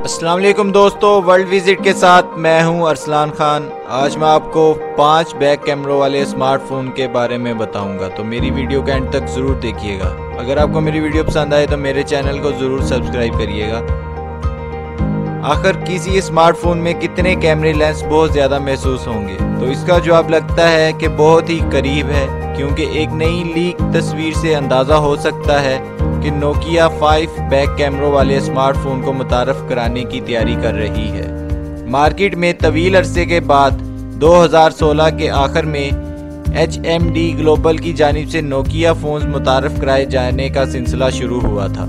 السلام علیکم دوستو ورلڈ وزٹ کے ساتھ میں ہوں ارسلان خان۔ آج میں آپ کو پانچ بیک کیمروں والے اسمارٹ فون کے بارے میں بتاؤں گا، تو میری ویڈیو کا اینڈ تک ضرور دیکھیے گا۔ اگر آپ کو میری ویڈیو پسند آئے تو میرے چینل کو ضرور سبسکرائب کریے گا۔ آخر کسی اسمارٹ فون میں کتنے کیمرے لینس بہت زیادہ محسوس ہوں گے؟ تو اس کا جواب لگتا ہے کہ بہت ہی قریب ہے، کیونکہ ایک نئی لیک تصویر سے اندازہ ہو سکتا ہے۔ کہ نوکیا فائف بیک کیمروں والے اسمارٹ فون کو متعارف کرانے کی تیاری کر رہی ہے۔ مارکیٹ میں طویل عرصے کے بعد دو ہزار سولہ کے آخر میں ایچ ایم ڈی گلوبل کی جانب سے نوکیا فونز متعارف کرائے جانے کا سلسلہ شروع ہوا تھا،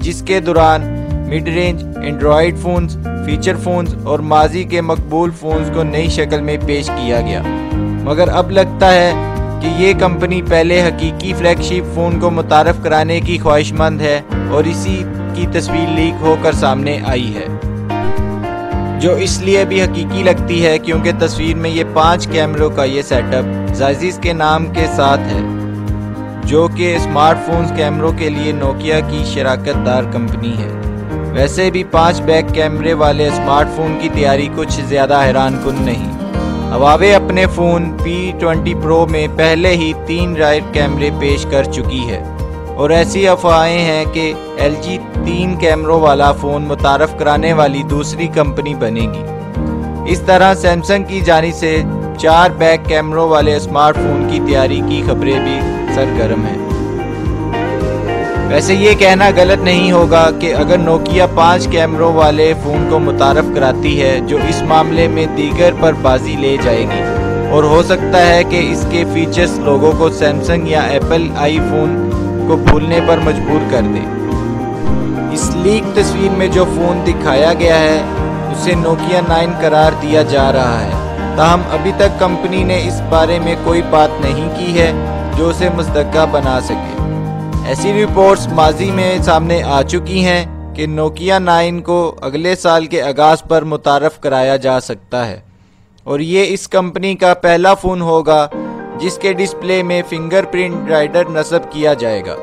جس کے دوران mid range Android phones, feature phones اور ماضی کے مقبول فونز کو نئی شکل میں پیش کیا گیا۔ مگر اب لگتا ہے کہ یہ کمپنی پہلے حقیقی فلیگ شپ فون کو متعارف کرانے کی خواہش مند ہے اور اسی کی تصویر لیک ہو کر سامنے آئی ہے۔ جو اس لیے بھی حقیقی لگتی ہے کیونکہ تصویر میں یہ پانچ کیمروں کا یہ سیٹ اپ زائزیز کے نام کے ساتھ ہے، جو کہ اسمارٹ فونز کیمروں کے لیے نوکیا کی شراکت دار کمپنی ہے۔ ویسے بھی پانچ بیک کیمرے والے اسمارٹ فون کی تیاری کچھ زیادہ حیران کن نہیں۔ ہواوے اپنے فون پی ٹوینٹی پرو میں پہلے ہی تین رائٹ کیمرے پیش کر چکی ہے اور ایسی افواہیں ہیں کہ ایل جی تین کیمروں والا فون متعارف کرانے والی دوسری کمپنی بنے گی۔ اس طرح سیمسنگ کی جانی سے چار بیک کیمروں والے اسمارٹ فون کی تیاری کی خبریں بھی سرگرم ہیں۔ ویسے یہ کہنا غلط نہیں ہوگا کہ اگر نوکیا پانچ کیمروں والے فون کو متعارف کراتی ہے جو اس معاملے میں دیگر پر بازی لے جائے گی۔ اور ہو سکتا ہے کہ اس کے فیچرز لوگوں کو سیمسنگ یا ایپل آئی فون کو بھولنے پر مجبور کر دے۔ اس لیک تصویر میں جو فون دکھایا گیا ہے، اسے نوکیا نائن قرار دیا جا رہا ہے۔ تاہم، ابھی تک کمپنی نے اس بارے میں کوئی بات نہیں کی ہے جو اسے مصدقہ بنا سکے۔ ایسی رپورٹس ماضی میں سامنے آ چکی ہیں کہ نوکیا نائن کو اگلے سال کے آغاز پر متعارف کرایا جا سکتا ہے۔ اور یہ اس کمپنی کا پہلا فون ہوگا جس کے ڈسپلے میں فنگر پرنٹ رائڈر نصب کیا جائے گا۔